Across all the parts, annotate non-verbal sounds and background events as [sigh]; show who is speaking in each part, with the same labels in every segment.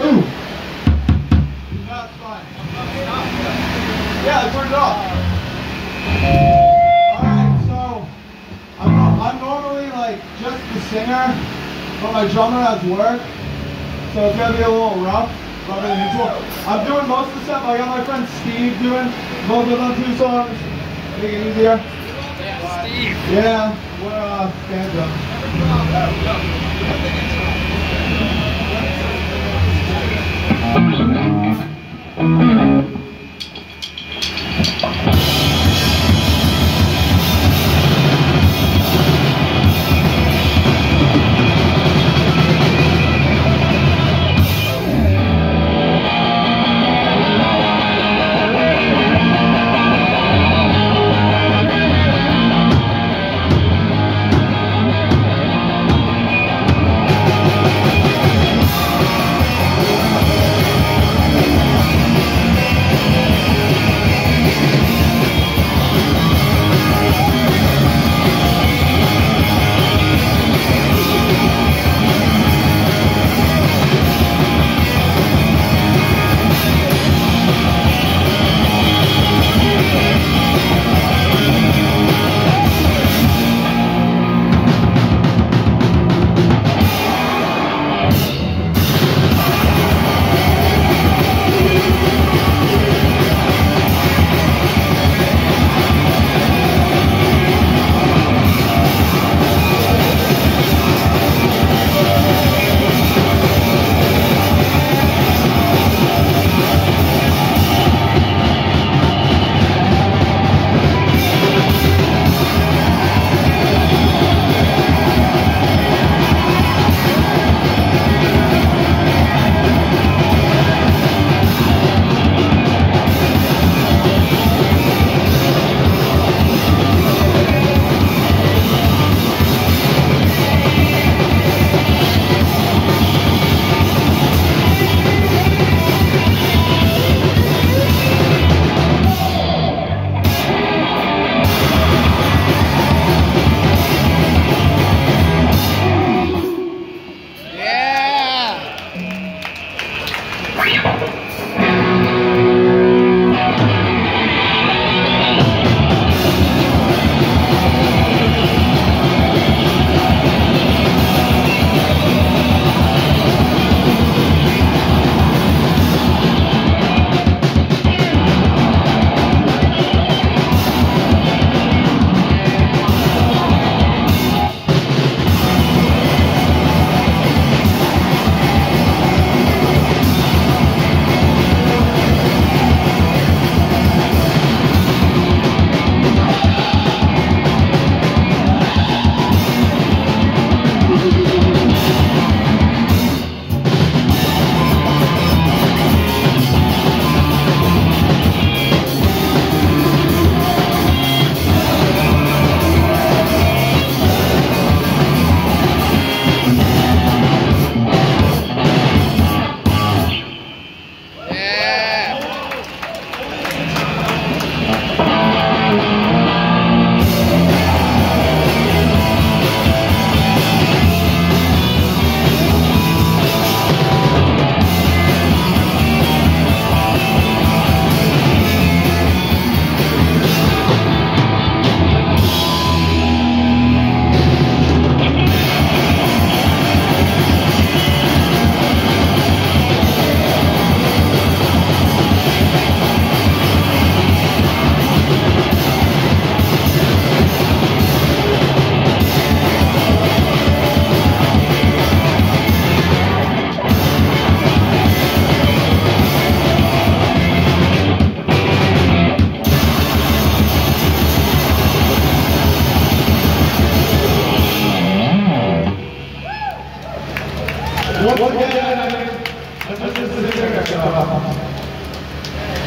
Speaker 1: Ooh. That's fine. Yeah, I [laughs] turned it off. Alright, so I'm, no- I'm normally like just the singer, but my drummer has work. So it's gonna be a little rough, not really mutual. I'm doing most of the stuff. I got my friend Steve doing both of them two songs. Make it easier.
Speaker 2: Yeah, Steve.
Speaker 1: Yeah, we're uh, stand up. What,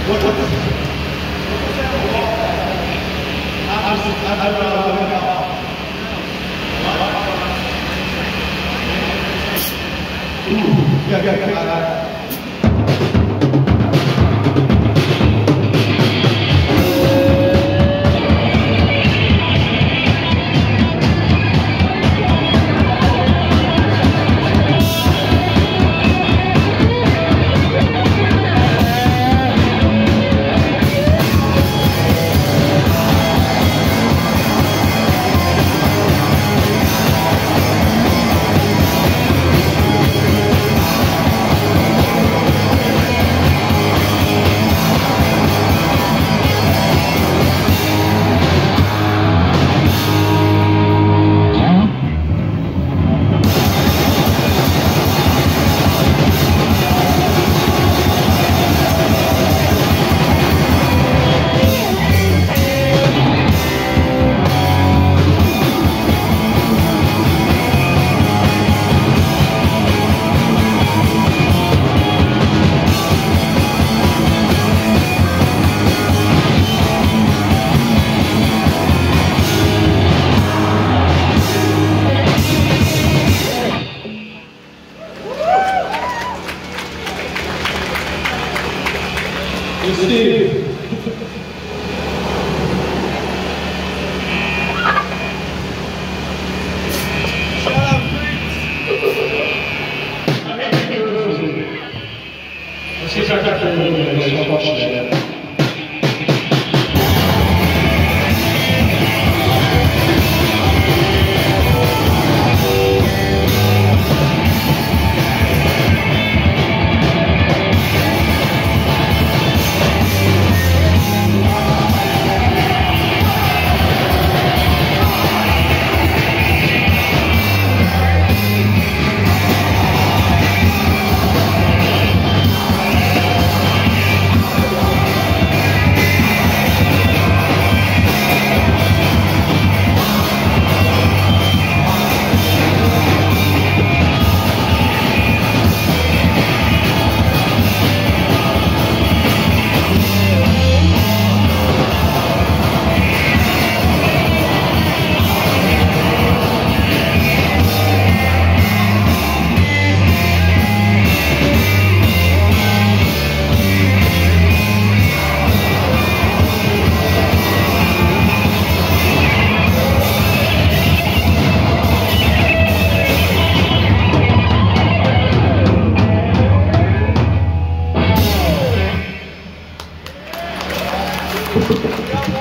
Speaker 1: what, what, I, I'm, I'm, I'm, uh, Yeah, yeah, yeah. Merci.
Speaker 2: Why's dropping